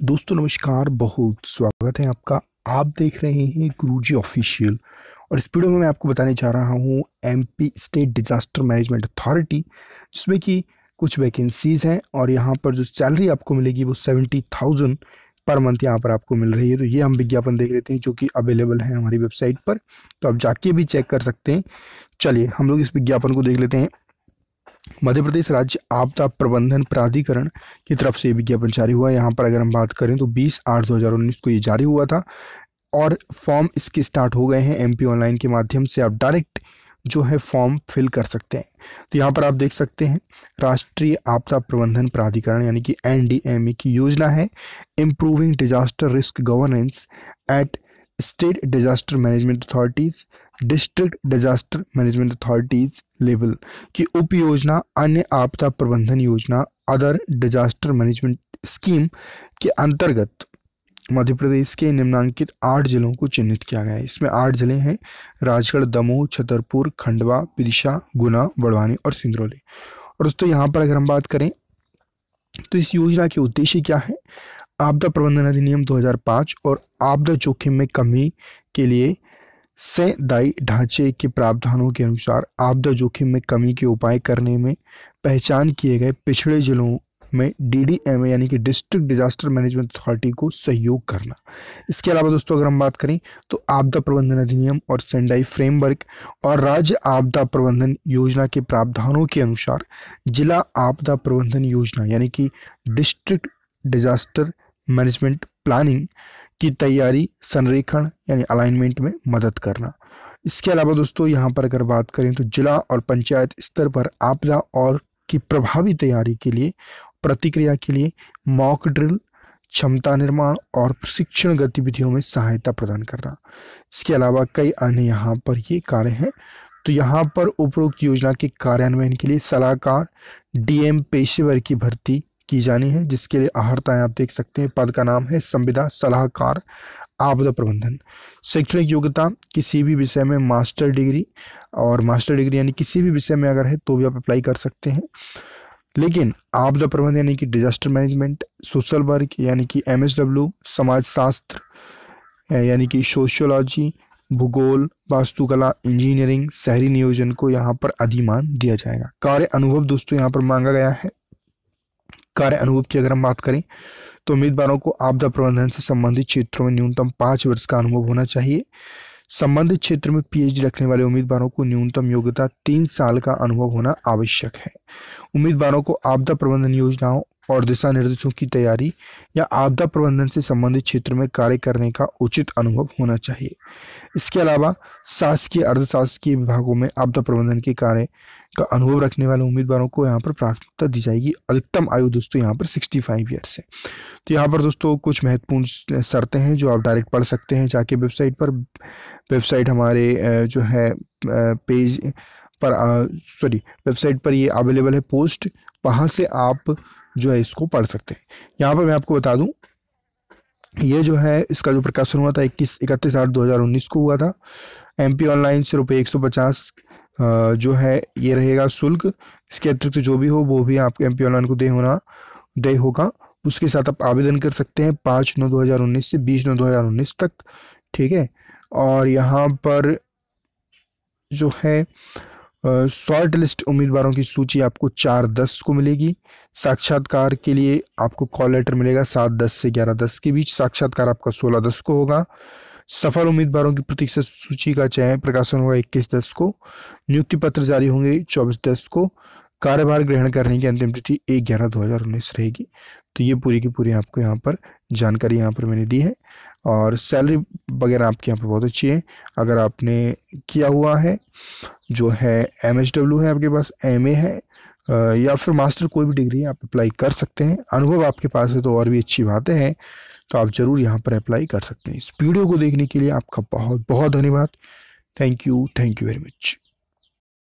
दोस्तों, नमस्कार। बहुत स्वागत है आपका। आप देख रहे हैं गुरुजी ऑफिशियल। और इस वीडियो में मैं आपको बताने जा रहा हूँ MP state disaster management authority जिसमें कि कुछ वैकेंसीज हैं और यहाँ पर जो सैलरी आपको मिलेगी वो सेवेंटी थाउज़ेंड पर मंथ यहाँ पर आपको मिल रही है। तो ये हम विज्ञापन देख लेते हैं जो कि अवेलेबल है हमारी वेबसाइट पर। तो आप जाके भी चेक कर सकते हैं। चलिए, हम लोग इस विज्ञापन को देख लेते हैं। मध्य प्रदेश राज्य आपदा प्रबंधन प्राधिकरण की तरफ़ से विज्ञापन जारी हुआ यहाँ पर अगर हम बात करें तो 20 आठ 2019 को ये जारी हुआ था और फॉर्म इसके स्टार्ट हो गए हैं। एमपी ऑनलाइन के माध्यम से आप डायरेक्ट जो है फॉर्म फिल कर सकते हैं। तो यहाँ पर आप देख सकते हैं, राष्ट्रीय आपदा प्रबंधन प्राधिकरण यानी कि एनडीएमए की योजना है। Improving disaster risk governance at state disaster management authorities, district disaster management authorities level की उप योजना, अन्य आपदा प्रबंधन योजना, अदर डिजास्टर मैनेजमेंट स्कीम के अंतर्गत मध्य प्रदेश के निम्नांकित आठ जिलों को चिन्हित किया गया है। इसमें आठ ज़िले हैं, राजगढ़, दमोह, छतरपुर, खंडवा, विदिशा, गुना, बड़वानी और सिंगरौली और दोस्तों, यहाँ पर अगर हम बात करें तो इस योजना के उद्देश्य क्या है? आपदा प्रबंधन अधिनियम 2005 और आपदा जोखिम में कमी के लिए से दायी ढांचे के प्रावधानों के अनुसार आपदा जोखिम में कमी के उपाय करने में पहचान किए गए पिछड़े जिलों में डीडीएम यानी कि डिस्ट्रिक्ट डिजास्टर मैनेजमेंट अथॉरिटी को सहयोग करना। इसके अलावा दोस्तों, अगर हम बात करें तो आपदा प्रबंधन अधिनियम और सेंडाई फ्रेमवर्क और राज्य आपदा प्रबंधन योजना के प्रावधानों के अनुसार जिला आपदा प्रबंधन योजना यानी कि डिस्ट्रिक्ट डिजास्टर मैनेजमेंट प्लानिंग की तैयारी, संरेखण, यानी अलाइनमेंट में मदद करना। इसके अलावा दोस्तों, यहाँ पर अगर बात करें तो जिला और पंचायत स्तर पर आपदा और की प्रभावी तैयारी के लिए, प्रतिक्रिया के लिए मॉक ड्रिल क्षमता निर्माण और प्रशिक्षण गतिविधियों में सहायता प्रदान करना। इसके अलावा कई अन्य यहाँ पर ये कार्य हैं। तो यहाँ पर उपरोक्त योजना के कार्यान्वयन के लिए सलाहकार, डीएम, पेशेवर की भर्ती की जानी है, जिसके लिए आहर्ताएँ आप देख सकते हैं। पद का नाम है संविदा, सलाहकार, आपदा प्रबंधन। शैक्षणिक योग्यता किसी भी विषय में मास्टर डिग्री और मास्टर डिग्री यानी किसी भी विषय में अगर है तो भी आप अप्लाई कर सकते हैं। लेकिन आपदा प्रबंधन यानी कि डिजास्टर मैनेजमेंट, सोशल वर्क यानी कि एमएसडब्ल्यू समाज शास्त्र यानी कि सोशियोलॉजी, भूगोल, वास्तुकला, इंजीनियरिंग, शहरी नियोजन को यहाँ पर अधिमान दिया जाएगा। कार्य अनुभव दोस्तों, यहाँ पर मांगा गया है। कार्य अनुभव की अगर हम बात करें तो उम्मीदवारों को आपदा प्रबंधन से संबंधित क्षेत्रों में न्यूनतम पाँच वर्ष का अनुभव होना चाहिए। संबंधित क्षेत्र में पीएचडी रखने वाले उम्मीदवारों को न्यूनतम योग्यता तीन साल का अनुभव होना आवश्यक है। उम्मीदवारों को आपदा प्रबंधन योजनाओं और दिशा निर्देशों की तैयारी या आपदा प्रबंधन से संबंधित क्षेत्र में कार्य करने का उचित अनुभव होना चाहिए। इसके अलावा शासकीय, अर्धशासकीय विभागों में आपदा प्रबंधन के कार्य का अनुभव रखने वाले उम्मीदवारों को यहाँ पर प्राथमिकता दी जाएगी। अधिकतम आयु दोस्तों यहाँ पर 65 फाइव ईयर्स है। तो यहाँ पर दोस्तों कुछ महत्वपूर्ण शर्तें हैं जो आप डायरेक्ट पढ़ सकते हैं, जाके वेबसाइट पर वेबसाइट हमारे जो है पेज पर सॉरी वेबसाइट पर ये अवेलेबल है। पोस्ट वहाँ से आप जो है, इसको पढ़ सकते हैं। यहाँ पर मैं आपको बता दूँ, ये जो है, इसका जो प्रकाशन हुआ था, इक्कीस, इकतीस आठ दो हज़ार उन्नीस को हुआ था। एम पी ऑनलाइन से रुपये एक सौ पचास जो है, ये रहेगा शुल्क। इसके अतिरिक्त जो भी हो, वो भी आपके एम पी ऑनलाइन को दे होना, दे होगा। उसके साथ आप आवेदन कर सकते हैं पाँच नौ दो हज़ार उन्नीस से बीस नौ दो हज़ार उन्नीस तक, ठीक है? और यहाँ पर जो है शॉर्ट लिस्ट उम्मीदवारों की सूची आपको चार दस को मिलेगी। साक्षात्कार के लिए आपको कॉल लेटर मिलेगा सात दस से ग्यारह दस के बीच। साक्षात्कार आपका सोलह दस को होगा। सफल उम्मीदवारों की प्रतिशत सूची का चयन प्रकाशन होगा इक्कीस दस को। नियुक्ति पत्र जारी होंगे चौबीस दस को। कार्यभार ग्रहण करने की अंतिम तिथि एक ग्यारह दो हज़ार उन्नीस रहेगी। तो ये पूरी की पूरी आपको यहाँ पर जानकारी यहाँ पर मैंने दी है। और सैलरी वगैरह आपके यहाँ पर बहुत अच्छी है। अगर आपने किया हुआ है जो है एम एच डब्ल्यू है आपके पास एम ए है या फिर मास्टर कोई भी डिग्री आप अप्लाई कर सकते हैं। अनुभव आपके पास है तो और भी अच्छी बातें हैं तो आप ज़रूर यहाँ पर अप्लाई कर सकते हैं। इस वीडियो को देखने के लिए आपका बहुत बहुत धन्यवाद। Thank you thank you very much